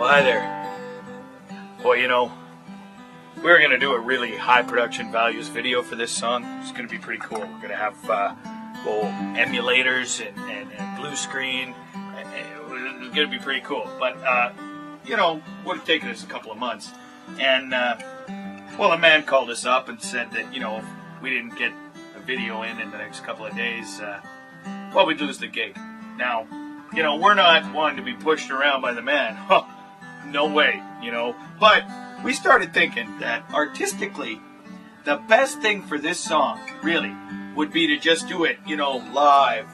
Well, hi there. Well, you know, we're going to do a really high production values video for this song. It's going to be pretty cool. We're going to have uh, well, emulators and, and, and blue screen. It's going to be pretty cool. But, uh, you know, would have taken us a couple of months. And, uh, well, a man called us up and said that, you know, if we didn't get a video in in the next couple of days, uh, well, we'd lose the gig. Now, you know, we're not wanting to be pushed around by the man. No way, you know. But we started thinking that artistically, the best thing for this song, really, would be to just do it, you know, live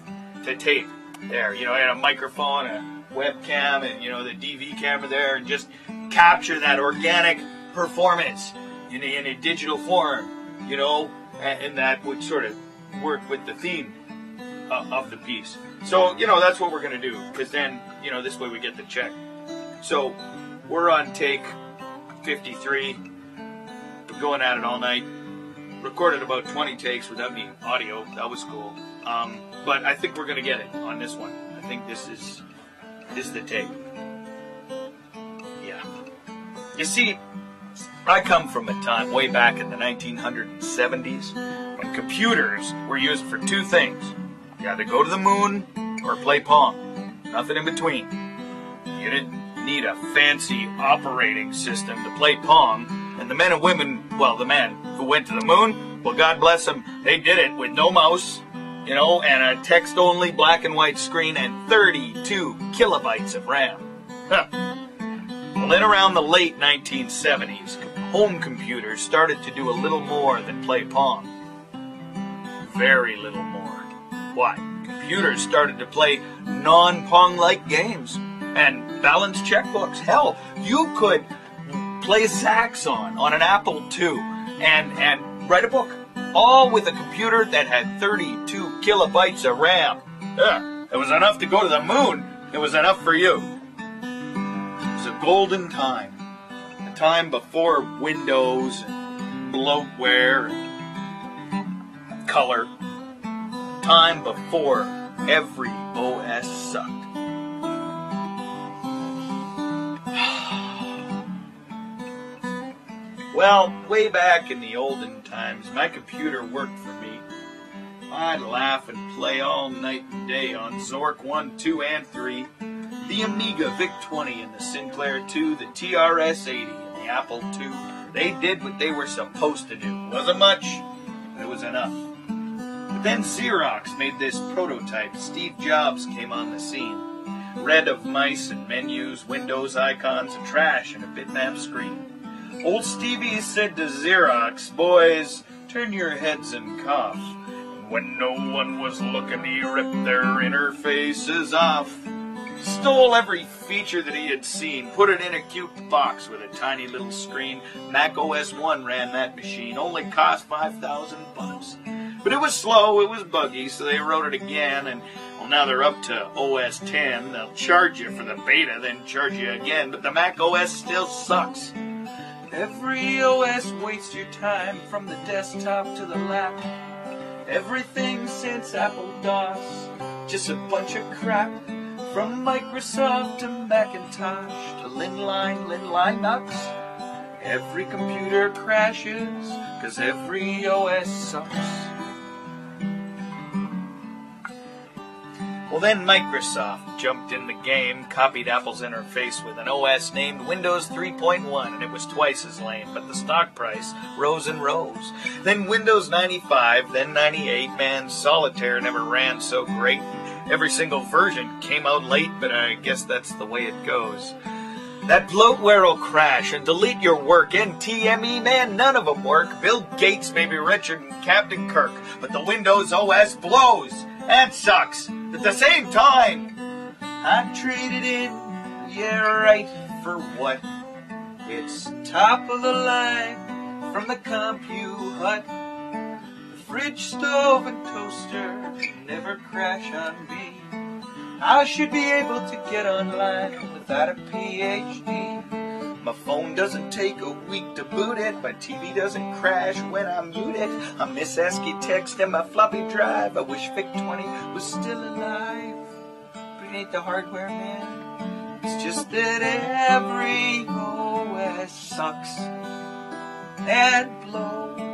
to tape. There, you know, and a microphone, a webcam, and, you know, the DV camera there, and just capture that organic performance in a, in a digital form, you know, and, and that would sort of work with the theme uh, of the piece. So, you know, that's what we're going to do, because then, you know, this way we get the check. So, we're on take 53. Been going at it all night. Recorded about 20 takes without any audio. That was cool. Um, but I think we're going to get it on this one. I think this is this is the take. Yeah. You see, I come from a time way back in the 1970s when computers were used for two things. You to go to the moon or play Pong. Nothing in between. You didn't need a fancy operating system to play Pong. And the men and women, well, the men who went to the moon, well, God bless them, they did it with no mouse, you know, and a text only black and white screen and 32 kilobytes of RAM. Huh. Well, then around the late 1970s, home computers started to do a little more than play Pong. Very little more. Why? Computers started to play non Pong like games and balance checkbooks. Hell, you could play Zaxxon on an Apple II and, and write a book, all with a computer that had 32 kilobytes of RAM. Yeah, it was enough to go to the moon. It was enough for you. It was a golden time. A time before Windows and bloatware and color. Time before every OS sucked. Well, way back in the olden times, my computer worked for me. I'd laugh and play all night and day on Zork 1, 2, and 3, the Amiga VIC-20 and the Sinclair 2, the TRS-80 and the Apple II. They did what they were supposed to do. Wasn't much, but it was enough. But then Xerox made this prototype. Steve Jobs came on the scene. Red of mice and menus, Windows icons, and trash, and a bitmap screen. Old Stevie said to Xerox, Boys, turn your heads and cough. When no one was looking, he ripped their interfaces off. Stole every feature that he had seen, put it in a cute box with a tiny little screen. Mac OS 1 ran that machine, only cost 5,000 bucks. But it was slow, it was buggy, so they wrote it again, and well, now they're up to OS 10. They'll charge you for the beta, then charge you again, but the Mac OS still sucks. Every OS wastes your time from the desktop to the lap. Everything since Apple DOS, just a bunch of crap. From Microsoft to Macintosh to Linline, Linline Linux. Every computer crashes, cause every OS sucks. Well, then Microsoft jumped in the game, copied Apple's interface with an OS named Windows 3.1, and it was twice as lame, but the stock price rose and rose. Then Windows 95, then 98, man, Solitaire never ran so great. Every single version came out late, but I guess that's the way it goes. That bloatware will crash and delete your work. NTME, man, none of them work. Bill Gates may be richer than Captain Kirk, but the Windows OS blows and sucks at the same time. I traded in, yeah, right, for what? It's top of the line from the Compu Hut. The fridge, stove, and toaster never crash on me. I should be able to get online without a PhD. Doesn't take a week to boot it. My TV doesn't crash when I mute it. I miss ASCII text and my floppy drive. I wish VIC-20 was still alive. But it ain't the hardware, man. It's just that every OS sucks and blows.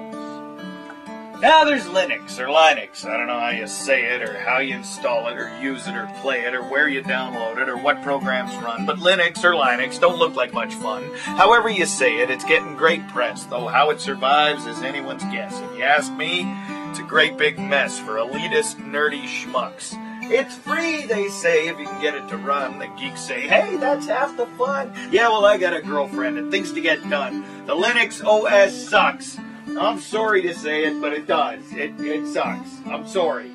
Now there's Linux or Linux. I don't know how you say it or how you install it or use it or play it or where you download it or what programs run. But Linux or Linux don't look like much fun. However you say it, it's getting great press, though how it survives is anyone's guess. If you ask me, it's a great big mess for elitist, nerdy schmucks. It's free, they say, if you can get it to run. The geeks say, hey, that's half the fun. Yeah, well, I got a girlfriend and things to get done. The Linux OS sucks. I'm sorry to say it, but it does. It, it sucks. I'm sorry.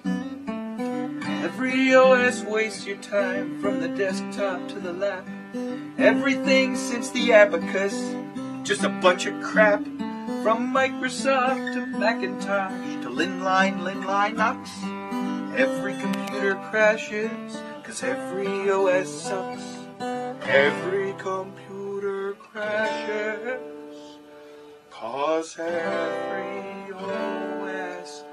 Every OS wastes your time from the desktop to the lap. Everything since the abacus, just a bunch of crap. From Microsoft to Macintosh to Linline, Linux. Every computer crashes, cause every OS sucks. Every computer crashes, Cause every OS